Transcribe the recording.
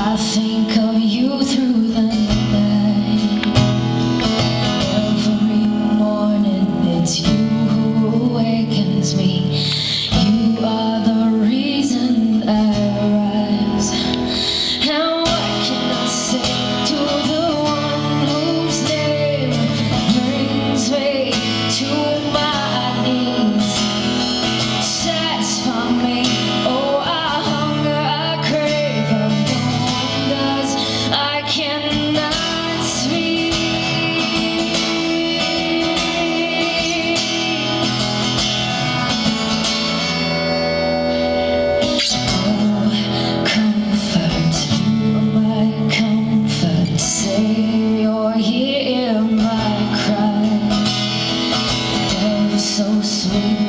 I think so sweet.